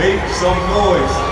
Make some noise.